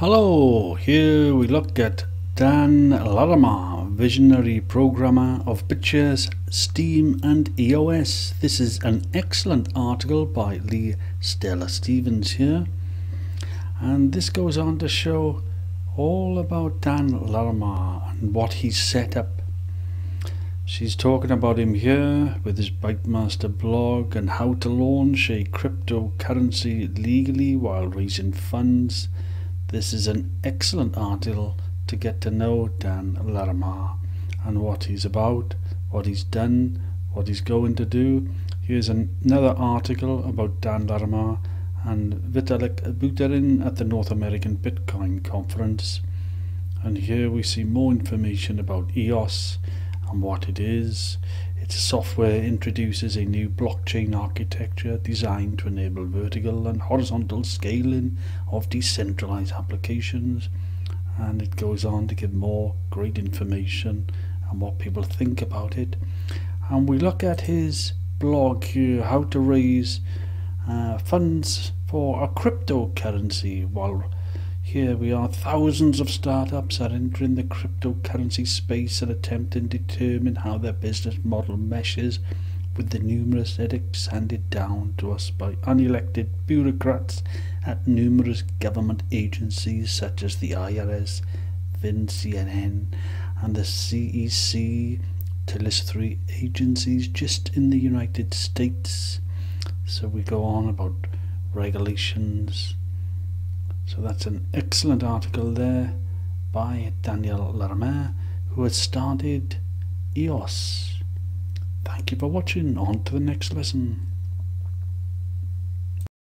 Hello, here we look at Dan Larimer, visionary programmer of BitShares, Steem and EOS. This is an excellent article by Lee Stella Stevens here. And this goes on to show all about Dan Larimer and what he's set up. She's talking about him here with his Bytemaster blog and how to launch a cryptocurrency legally while raising funds this is an excellent article to get to know Dan Larimer and what he's about, what he's done, what he's going to do. Here's an, another article about Dan Larimer and Vitalik Buterin at the North American Bitcoin Conference. And here we see more information about EOS and what it is. Its software introduces a new blockchain architecture designed to enable vertical and horizontal scaling of decentralized applications. And it goes on to give more great information and what people think about it. And we look at his blog here, how to raise uh, funds for a cryptocurrency while here we are, thousands of startups are entering the cryptocurrency space and attempting to determine how their business model meshes with the numerous edicts handed down to us by unelected bureaucrats at numerous government agencies such as the IRS, FinCEN, and the SEC, to list three agencies just in the United States. So we go on about regulations, so that's an excellent article there by Daniel Larimer, who has started EOS. Thank you for watching. On to the next lesson.